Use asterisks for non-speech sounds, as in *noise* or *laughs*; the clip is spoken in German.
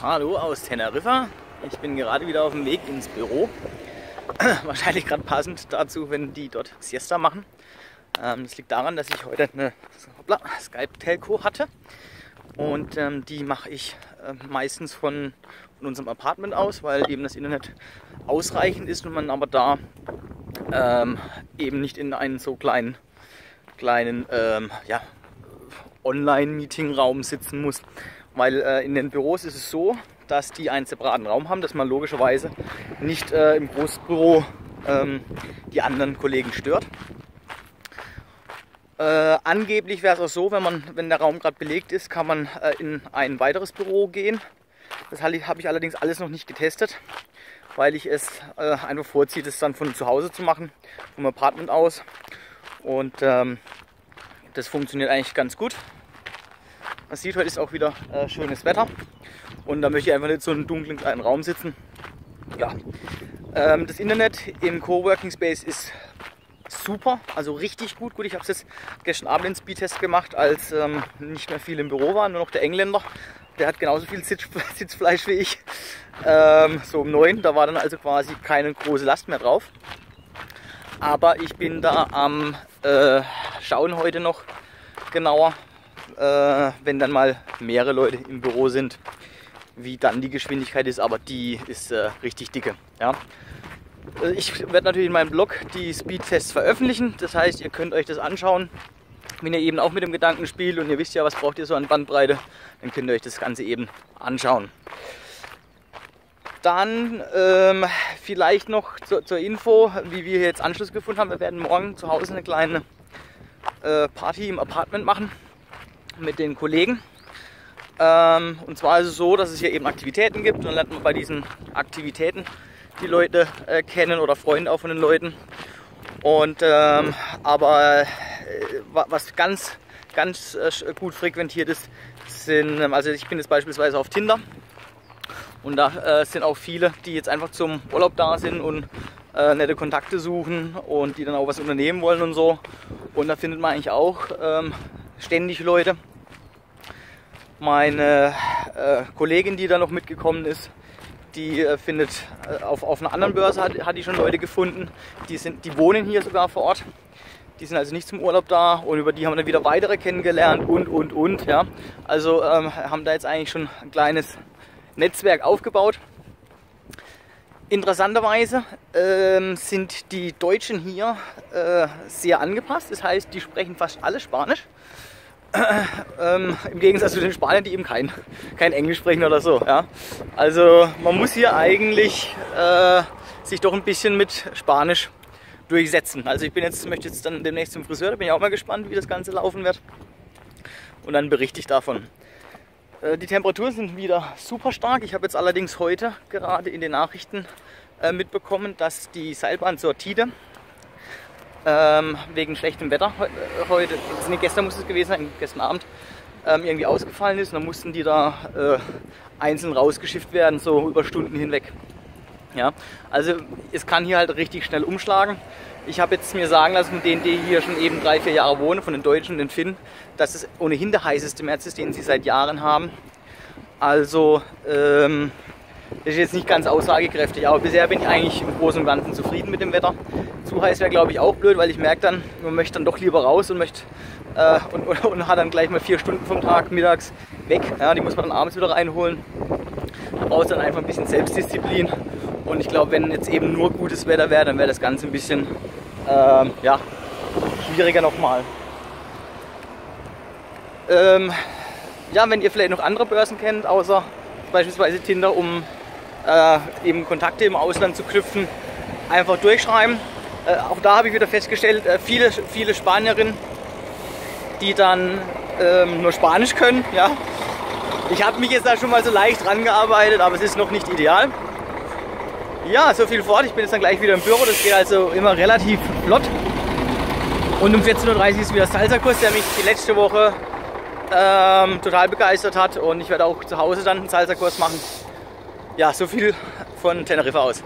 Hallo aus Teneriffa. Ich bin gerade wieder auf dem Weg ins Büro. *clears throat* Wahrscheinlich gerade passend dazu, wenn die dort Siesta machen. Ähm, das liegt daran, dass ich heute eine Skype-Telco hatte. Und ähm, die mache ich äh, meistens von, von, unserem Apartment aus, weil eben das Internet ausreichend ist und man aber da ähm, eben nicht in einen so kleinen, kleinen ähm, ja, Online-Meeting-Raum sitzen muss. Weil äh, in den Büros ist es so, dass die einen separaten Raum haben, dass man logischerweise nicht äh, im Großbüro ähm, die anderen Kollegen stört. Äh, angeblich wäre es auch so, wenn, man, wenn der Raum gerade belegt ist, kann man äh, in ein weiteres Büro gehen. Das habe ich allerdings alles noch nicht getestet, weil ich es äh, einfach vorziehe, das dann von zu Hause zu machen, vom Apartment aus. Und ähm, das funktioniert eigentlich ganz gut. Man sieht, heute ist auch wieder äh, schönes Wetter. Und da möchte ich einfach nicht so in einem dunklen kleinen Raum sitzen. Ja. Ähm, das Internet im Coworking Space ist super, also richtig gut. Gut, ich habe es jetzt gestern Abend den Speedtest gemacht, als ähm, nicht mehr viele im Büro waren, nur noch der Engländer. Der hat genauso viel Sitz *laughs* Sitzfleisch wie ich. Ähm, so um 9, da war dann also quasi keine große Last mehr drauf. Aber ich bin da am äh, Schauen heute noch genauer, äh, wenn dann mal mehrere Leute im Büro sind, wie dann die Geschwindigkeit ist, aber die ist äh, richtig dicke. Ja. Äh, ich werde natürlich in meinem Blog die Speedtests veröffentlichen, das heißt, ihr könnt euch das anschauen. Wenn ihr eben auch mit dem Gedanken spielt und ihr wisst ja, was braucht ihr so an Bandbreite, dann könnt ihr euch das Ganze eben anschauen. Dann ähm, vielleicht noch zu, zur Info, wie wir jetzt Anschluss gefunden haben. Wir werden morgen zu Hause eine kleine äh, Party im Apartment machen mit den Kollegen. Ähm, und zwar ist es so, dass es hier eben Aktivitäten gibt. Und dann lernt man bei diesen Aktivitäten die Leute äh, kennen oder Freunde auch von den Leuten. Und ähm, aber äh, was ganz, ganz äh, gut frequentiert ist, sind, ähm, also ich bin jetzt beispielsweise auf Tinder und da äh, sind auch viele, die jetzt einfach zum Urlaub da sind und äh, nette Kontakte suchen und die dann auch was unternehmen wollen und so. Und da findet man eigentlich auch ähm, ständig Leute. Meine äh, Kollegin, die da noch mitgekommen ist, die äh, findet äh, auf, auf einer anderen Börse hat, hat die schon Leute gefunden. Die, sind, die wohnen hier sogar vor Ort. Die sind also nicht zum Urlaub da und über die haben wir dann wieder weitere kennengelernt und und und. Ja. Also ähm, haben da jetzt eigentlich schon ein kleines Netzwerk aufgebaut. Interessanterweise ähm, sind die Deutschen hier äh, sehr angepasst. Das heißt, die sprechen fast alle Spanisch. Ähm, Im Gegensatz zu den Spaniern, die eben kein, kein Englisch sprechen oder so. Ja. Also man muss hier eigentlich äh, sich doch ein bisschen mit Spanisch durchsetzen. Also ich bin jetzt, möchte jetzt dann demnächst zum Friseur, da bin ich auch mal gespannt, wie das Ganze laufen wird. Und dann berichte ich davon. Äh, die Temperaturen sind wieder super stark. Ich habe jetzt allerdings heute gerade in den Nachrichten äh, mitbekommen, dass die Seilbahn zur Tide ähm, wegen schlechtem Wetter äh, heute, also nee, gestern muss es gewesen sein, gestern Abend, ähm, irgendwie ausgefallen ist. Und dann mussten die da äh, einzeln rausgeschifft werden, so über Stunden hinweg. Ja, also es kann hier halt richtig schnell umschlagen. Ich habe jetzt mir sagen lassen, von denen, die hier schon eben drei, vier Jahre wohnen, von den Deutschen und den Finnen, dass es ohnehin der heißeste März ist, den sie seit Jahren haben. Also ähm, das ist jetzt nicht ganz aussagekräftig, aber bisher bin ich eigentlich im Großen und Ganzen zufrieden mit dem Wetter. Zu heiß wäre glaube ich auch blöd, weil ich merke dann, man möchte dann doch lieber raus und möchte äh, und, und, *laughs* und, hat dann gleich mal vier Stunden vom Tag mittags weg. Ja, die muss man dann abends wieder reinholen. Da braucht dann einfach ein bisschen Selbstdisziplin. Und ich glaube, wenn jetzt eben nur gutes Wetter wäre, dann wäre das Ganze ein bisschen ähm, ja, schwieriger nochmal. Ähm, ja, wenn ihr vielleicht noch andere Börsen kennt, außer beispielsweise Tinder, um äh, eben Kontakte im Ausland zu knüpfen, einfach durchschreiben. Äh, auch da habe ich wieder festgestellt, äh, viele, viele Spanierinnen, die dann ähm, nur Spanisch können. Ja. Ich habe mich jetzt da schon mal so leicht rangearbeitet, aber es ist noch nicht ideal. Ja, so viel fort. Ich bin jetzt dann gleich wieder im Büro. Das geht also immer relativ flott. Und um 14.30 Uhr ist wieder Salsa-Kurs, der mich die letzte Woche ähm, total begeistert hat. Und ich werde auch zu Hause dann einen Salsa-Kurs machen. Ja, so viel von Teneriffa aus.